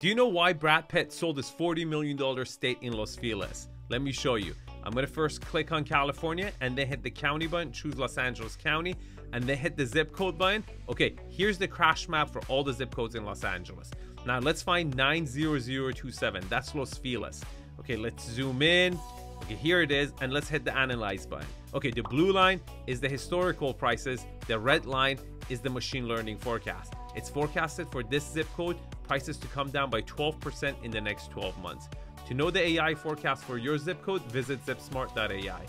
Do you know why Brad Pitt sold his $40 million estate in Los Feliz? Let me show you. I'm gonna first click on California and then hit the county button, choose Los Angeles County, and then hit the zip code button. Okay, here's the crash map for all the zip codes in Los Angeles. Now let's find 90027. That's Los Feliz. Okay, let's zoom in. Okay, here it is, and let's hit the analyze button. Okay, the blue line is the historical prices, the red line is the machine learning forecast. It's forecasted for this zip code prices to come down by 12% in the next 12 months. To know the AI forecast for your zip code, visit zipsmart.ai.